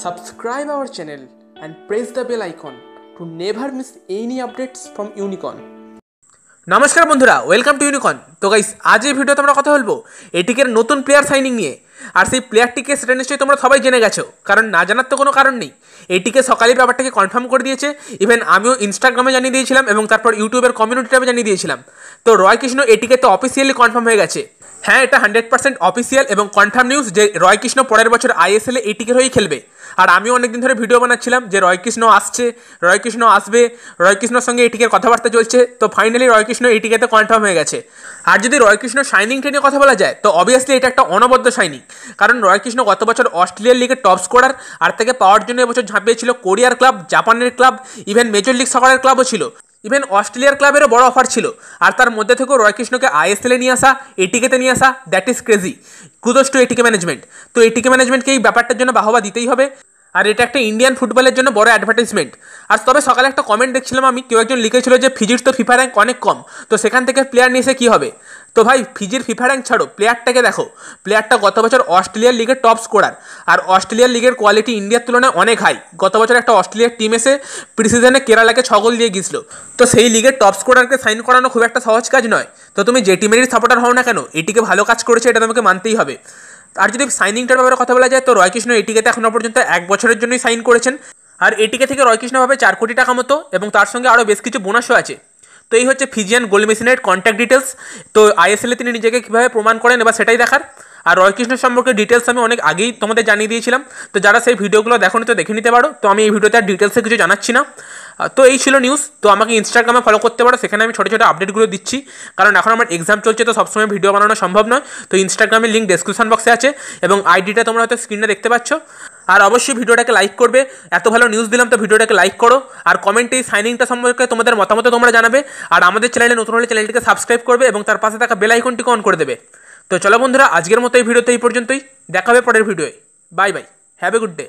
Subscribe our channel and press the bell icon to never miss any updates from Unicorn. নমস্কার বন্ধুরা welcome to ইউনিকন তো guys আজ এই ভিডিওতে আমরা কথা বলব এটিকের নতুন প্লেয়ার সাইনিং নিয়ে। আর সেই প্লেয়ারটিকে সেটা নিশ্চয়ই তোমরা সবাই জেনে গেছো, কারণ না জানার তো কোনো কারণ নেই। এটিকে সকালে ব্যাপারটাকে কনফার্ম করে দিয়েছে ইভেন আমিও ইনস্টাগ্রামে জানিয়ে দিয়েছিলাম এবং তারপর ইউটিউবের কমিউনিটি ট্যাবে জানিয়ে দিয়েছিলাম। তো রয় কৃষ্ণ এটিকে তো অফিসিয়ালি কনফার্ম হয়ে গেছে। হ্যাঁ এটা হান্ড্রেড পার্সেন্ট অফিসিয়াল এবং কনফার্ম নিউজ যে রয় কৃষ্ণ পরের বছর আইএসএলে এটিকে হয়েই খেলবে। আর আমিও অনেকদিন ধরে ভিডিও বানাচ্ছিলাম যে রয়কৃষ্ণ আসছে, রয়কৃষ্ণ আসবে, রয়কৃষ্ণর সঙ্গে এটিকে কথাবার্তা চলছে, তো ফাইনালি রয়কৃষ্ণ এটিকেতে কনফার্ম হয়ে গেছে। আর যদি রয়কৃষ্ণ শাইনিং নিয়ে কথা বলা যায়, তো অবভিয়াসলি এটা একটা অনবদ্য শাইনিং কারণ রয়কৃষ্ণ গত বছর অস্ট্রেলিয়ার লিগের টপ স্কোরার আর তাকে পাওয়ার জন্য এবছর ঝাঁপিয়েছিল কোরিয়ার ক্লাব জাপানের ক্লাব ইভেন মেজর লিগ সকারের ক্লাবও ছিল। ইভেন অস্ট্রেলিয়ার ক্লাবেরও বড় অফার ছিল। আর তার মধ্যে থেকেও রয় কৃষ্ণকে আইএসএলে নিয়ে আসা এটিকেতে নিয়ে আসা that is crazy kudos to ATK management তো এটিকে ম্যানেজমেন্টকে এই ব্যাপারটার জন্য বাহবা দিতেই হবে। আর এটা একটা ইন্ডিয়ান ফুটবলের জন্য বড় অ্যাডভার্টাইজমেন্ট আর তবে সকালে একটা কমেন্ট দেখছিলাম আমি, কেউ একজন লিখেছিল যে, ফিজির তো ফিফা র্যাঙ্ক অনেক কম। তো সেখান থেকে প্লেয়ার নিয়ে এসে কী হবে? তো ভাই, ফিজির ফিফা র্যাঙ্ক ছাড়ো। প্লেয়ারটাকে দেখো। প্লেয়ারটা গত বছর অস্ট্রেলিয়ার লিগের টপ স্কোরার আর অস্ট্রেলিয়ার লিগের কোয়ালিটি ইন্ডিয়ার তুলনায় অনেক হাই গত বছর একটা অস্ট্রেলিয়ার টিম এসে প্রিসিজনে কেরালাকে ছগল দিয়ে গিয়েছিল। তো সেই লিগের টপ স্কোরারকে সাইন করানো খুব একটা সহজ কাজ নয়। তো তুমি যে টিমেরই সাপোর্টার হও না কেন, এটিকে ভালো কাজ করেছে, এটা তোমাকে মানতেই হবে। আর যদি সাইনিংটার ব্যাপারে কথা বলা যায়, তো রয়কৃষ্ণ এটিকেতে এখনও পর্যন্ত এক বছরের জন্যই সাইন করেছেন। আর এটিকে থেকে রয়কৃষ্ণ পাবে চার কোটি টাকা মতো, এবং তার সঙ্গে আরও বেশ কিছু বোনাসও আছে। তো এই হচ্ছে ফিজিয়ান গোল মেশিনের কন্ট্যাক্ট ডিটেলস তো আইএসএলে তিনি নিজেকে কীভাবে প্রমাণ করেন এবার সেটাই দেখার। আর রয়কৃষ্ণ সম্পর্কে ডিটেলস আমি অনেক আগেই তোমাদের জানিয়ে দিয়েছিলাম। তো যারা সেই ভিডিওগুলো দেখো তো দেখে নিতে পারো। তো আমি এই ভিডিওতে আর ডিটেলসে কিছু জানাচ্ছি না। তো এই ছিল নিউজ তো আমাকে ইনস্টাগ্রামে ফলো করতে পারো, সেখানে আমি ছোটো ছোটো আপডেটগুলো দিচ্ছি। কারণ এখন আমার এক্সাম চলছে, তো সবসময় ভিডিও বানানো সম্ভব নয়। তো ইনস্টাগ্রামের লিঙ্ক ডেসক্রিপশন বক্সে আছে, এবং আইডিটা তোমরা হয়তো স্ক্রিনে দেখতে পাচ্ছ। আর অবশ্যই ভিডিওটাকে লাইক করবে। এত ভালো নিউজ দিলাম, তো ভিডিওটাকে লাইক করো। আর কমেন্টে এই সাইনিংটা সম্পর্কে তোমাদের মতামত তোমরা জানাবে। আর আমাদের চ্যানেলে নতুন হলে চ্যানেলটিকে সাবস্ক্রাইব করবে, এবং তার পাশে থাকা বেল আইকনটিকে অন করে দেবে। তো চলো বন্ধুরা, আজকের মতো এই ভিডিওতে এই পর্যন্তই। দেখাবে পরের ভিডিওয়ে bye bye have a good day